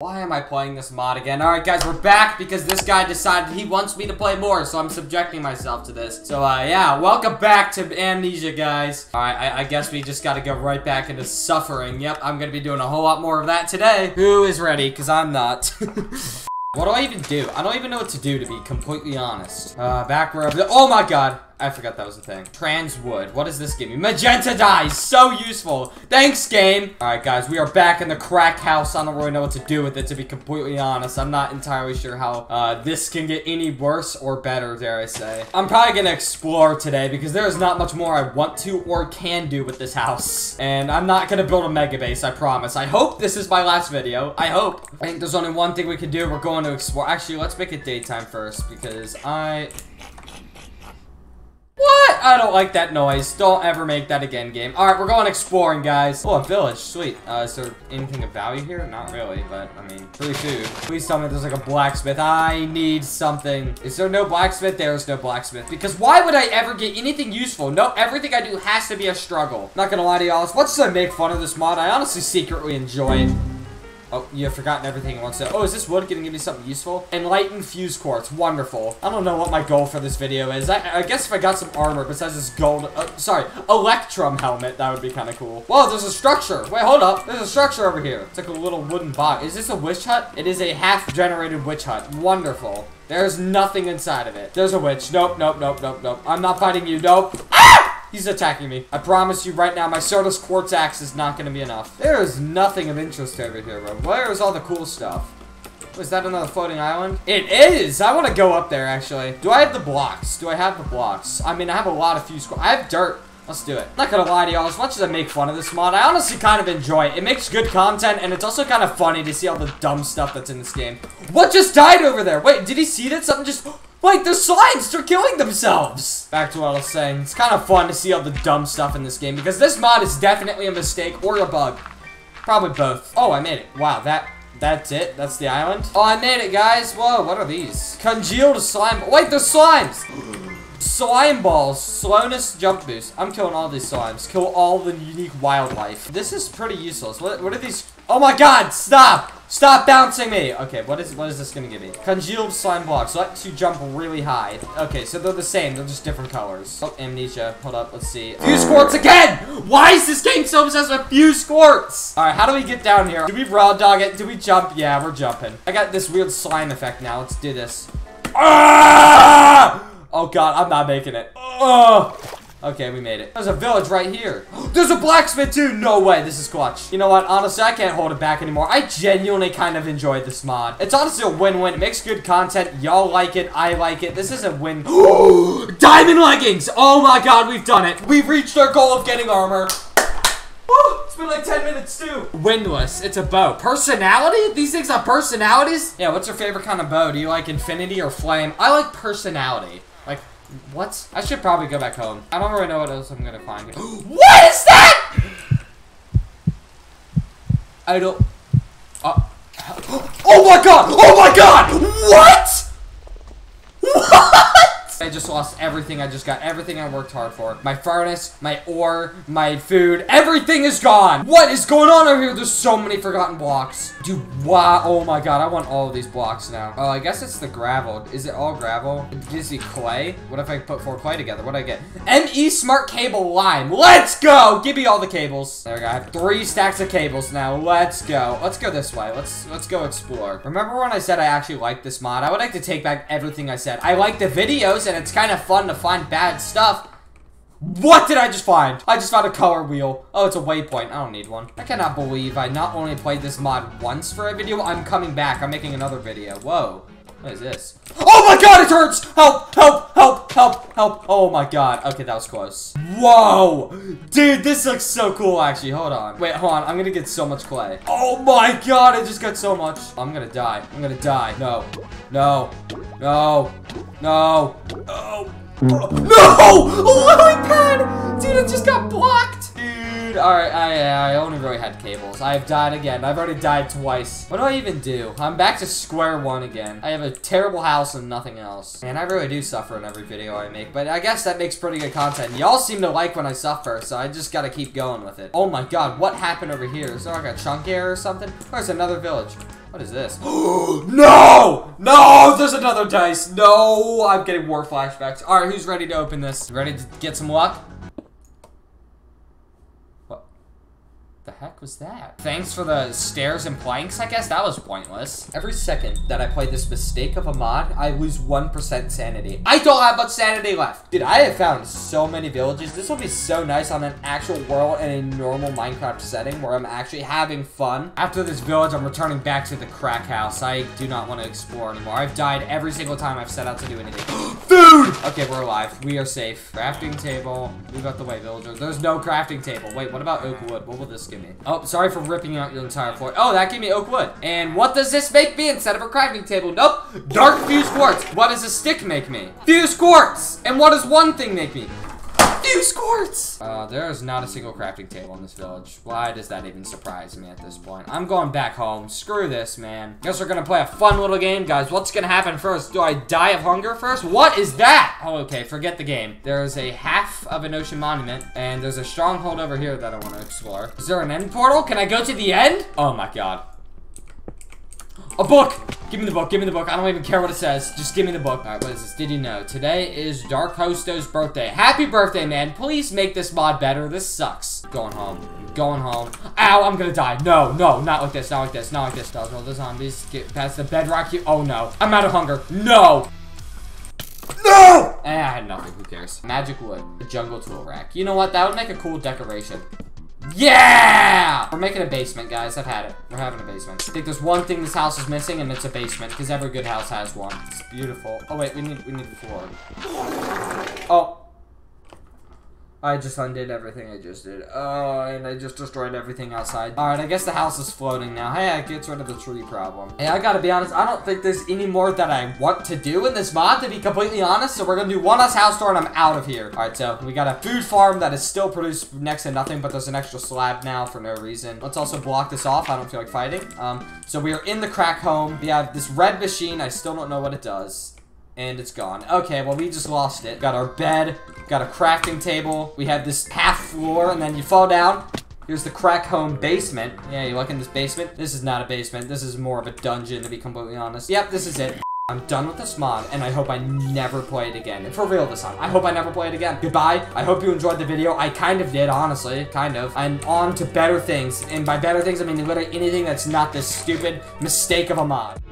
Why am I playing this mod again? Alright guys, we're back because this guy decided he wants me to play more, so I'm subjecting myself to this. So uh, yeah, welcome back to Amnesia, guys. Alright, I, I, guess we just gotta go right back into suffering. Yep, I'm gonna be doing a whole lot more of that today. Who is ready? Because I'm not. what do I even do? I don't even know what to do, to be completely honest. Uh, back where Oh my god! I forgot that was a thing. Trans wood. What does this give me? Magenta dye. So useful. Thanks, game. All right, guys. We are back in the crack house. I don't really know what to do with it, to be completely honest. I'm not entirely sure how uh, this can get any worse or better, dare I say. I'm probably going to explore today because there is not much more I want to or can do with this house. And I'm not going to build a mega base, I promise. I hope this is my last video. I hope. I think there's only one thing we can do. We're going to explore. Actually, let's make it daytime first because I? I don't like that noise. Don't ever make that again, game. All right, we're going exploring, guys. Oh, a village. Sweet. Uh, is there anything of value here? Not really, but, I mean, free food. Please tell me there's like a blacksmith. I need something. Is there no blacksmith? There's no blacksmith. Because why would I ever get anything useful? No, everything I do has to be a struggle. Not gonna lie to y'all. As much as I make fun of this mod, I honestly secretly enjoy it. Oh, you have forgotten everything to. Oh, is this wood gonna give me something useful? Enlightened fuse quartz. Wonderful. I don't know what my goal for this video is. I, I guess if I got some armor besides this gold, uh, sorry, electrum helmet, that would be kind of cool. Whoa, there's a structure. Wait, hold up. There's a structure over here. It's like a little wooden box. Is this a witch hut? It is a half-generated witch hut. Wonderful. There's nothing inside of it. There's a witch. Nope, nope, nope, nope, nope. I'm not fighting you. Nope. Ah! He's attacking me. I promise you right now, my Certus Quartz Axe is not going to be enough. There is nothing of interest over here, bro. Where is all the cool stuff? Was that another floating island? It is! I want to go up there, actually. Do I have the blocks? Do I have the blocks? I mean, I have a lot of fuse. I have dirt. Let's do it. Not gonna lie to y'all, as much as I make fun of this mod, I honestly kind of enjoy it. It makes good content, and it's also kind of funny to see all the dumb stuff that's in this game. What just died over there? Wait, did he see that? Something just... Wait, the slimes, they're killing themselves! Back to what I was saying. It's kind of fun to see all the dumb stuff in this game, because this mod is definitely a mistake or a bug. Probably both. Oh, I made it. Wow, that... That's it? That's the island? Oh, I made it, guys. Whoa, what are these? Congealed slime... Wait, there's slimes! Slime balls. Slowness jump boost. I'm killing all these slimes. Kill all the unique wildlife. This is pretty useless. What, what are these? Oh my god, stop! Stop bouncing me! Okay, what is what is this gonna give me? Congealed slime blocks. Lets you jump really high. Okay, so they're the same. They're just different colors. Oh, amnesia. Hold up, let's see. Fuse quartz again! Why is this game so obsessed with fuse quartz? Alright, how do we get down here? Do we raw dog it? Do we jump? Yeah, we're jumping. I got this weird slime effect now. Let's do this. Ah! Oh god, I'm not making it. Oh! Okay, we made it. There's a village right here. There's a blacksmith too! No way, this is clutch. You know what? Honestly, I can't hold it back anymore. I genuinely kind of enjoyed this mod. It's honestly a win-win. It makes good content. Y'all like it. I like it. This is a win. Diamond leggings! Oh my god, we've done it. We've reached our goal of getting armor. It's been like 10 minutes too. Windless. It's a bow. Personality? These things have personalities? Yeah, what's your favorite kind of bow? Do you like infinity or flame? I like personality. What? I should probably go back home. I don't really know what else I'm gonna find here. what is that? I don't... Uh, oh my god! Oh my god! What? What? I just lost everything. I just got everything I worked hard for. My furnace, my ore, my food, everything is gone. What is going on over here? There's so many forgotten blocks. Dude, wow. Oh my god, I want all of these blocks now. Oh, I guess it's the gravel. Is it all gravel? Gives me clay? What if I put four clay together? What do I get? ME Smart Cable Lime. Let's go! Give me all the cables. There we go. I have three stacks of cables now. Let's go. Let's go this way. Let's let's go explore. Remember when I said I actually like this mod? I would like to take back everything I said. I like the videos and it's kind of fun to find bad stuff. What did I just find? I just found a color wheel. Oh, it's a waypoint. I don't need one. I cannot believe I not only played this mod once for a video, I'm coming back. I'm making another video. Whoa. What is this? Oh my god, it hurts! Help, help, help, help, help. Oh my god. Okay, that was close. Whoa! Dude, this looks so cool, actually. Hold on. Wait, hold on. I'm gonna get so much clay. Oh my god, I just got so much. I'm gonna die. I'm gonna die. No. No. No. No. No. Oh, no! Lily pad! Dude, it just got blocked! Dude, alright, I, I only really had cables. I've died again. I've already died twice. What do I even do? I'm back to square one again. I have a terrible house and nothing else. Man, I really do suffer in every video I make, but I guess that makes pretty good content. Y'all seem to like when I suffer, so I just gotta keep going with it. Oh my god, what happened over here? Is there like a chunk error or something? There's another village. What is this? no! No! There's another dice. No! I'm getting war flashbacks. All right, who's ready to open this? Ready to get some luck? The heck was that? Thanks for the stairs and planks, I guess. That was pointless. Every second that I play this mistake of a mod, I lose 1% sanity. I don't have much sanity left. Dude, I have found so many villages. This will be so nice on an actual world in a normal Minecraft setting where I'm actually having fun. After this village, I'm returning back to the crack house. I do not want to explore anymore. I've died every single time I've set out to do anything. Food! Okay, we're alive. We are safe. Crafting table. Move out the way, villager. There's no crafting table. Wait, what about oak wood? What will this me? Oh, sorry for ripping out your entire floor. Oh, that gave me oak wood. And what does this make me instead of a crafting table? Nope. Dark fused quartz. What does a stick make me? Fused quartz. And what does one thing make me? Fused quartz! Uh, there is not a single crafting table in this village. Why does that even surprise me at this point? I'm going back home. Screw this, man. Guess we're gonna play a fun little game, guys. What's gonna happen first? Do I die of hunger first? What is that? Oh, okay, forget the game. There's a half of an ocean monument, and there's a stronghold over here that I want to explore. Is there an end portal? Can I go to the end? Oh my god. A book! Give me the book, give me the book. I don't even care what it says. Just give me the book. All right, what is this? Did you know? Today is Dark Hosto's birthday. Happy birthday, man. Please make this mod better. This sucks. Going home. Going home. Ow, I'm gonna die. No, no, not like this, not like this, not like this. Dodge all the zombies. Get past the bedrock here. Oh, no. I'm out of hunger. No! No! Eh, I had nothing. Who cares? Magic wood. The jungle tool rack. You know what? That would make a cool decoration. Yeah! We're making a basement, guys. I've had it. We're having a basement. I think there's one thing this house is missing, and it's a basement, because every good house has one. It's beautiful. Oh, wait, we need, we need the floor. Oh. I just undid everything I just did. Oh, and I just destroyed everything outside. Alright, I guess the house is floating now. Hey, it gets rid of the tree problem. Hey, I gotta be honest, I don't think there's any more that I want to do in this mod, to be completely honest. So we're gonna do one last house tour and I'm out of here. Alright, so we got a food farm that is still produced next to nothing, but there's an extra slab now for no reason. Let's also block this off. I don't feel like fighting. Um, so we are in the crack home. We have this red machine. I still don't know what it does. And it's gone. Okay, well, we just lost it. Got our bed. Got a crafting table. We have this half floor, and then you fall down. Here's the crack home basement. Yeah, you look in this basement. This is not a basement. This is more of a dungeon, to be completely honest. Yep, this is it. I'm done with this mod, and I hope I never play it again. And for real this time. I hope I never play it again. Goodbye. I hope you enjoyed the video. I kind of did, honestly. Kind of. I'm on to better things. And by better things, I mean literally anything that's not this stupid mistake of a mod.